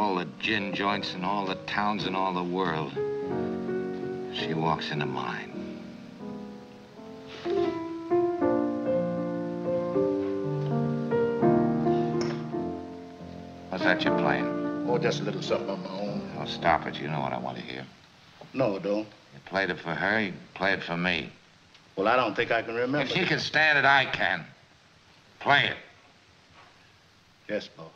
All the gin joints in all the towns in all the world. She walks into mine. What's that you're playing? Oh, just a little something on my own. Oh, stop it. You know what I want to hear. No, don't. You played it for her, you played it for me. Well, I don't think I can remember. If she can stand it, I can. Play it. Yes, boss.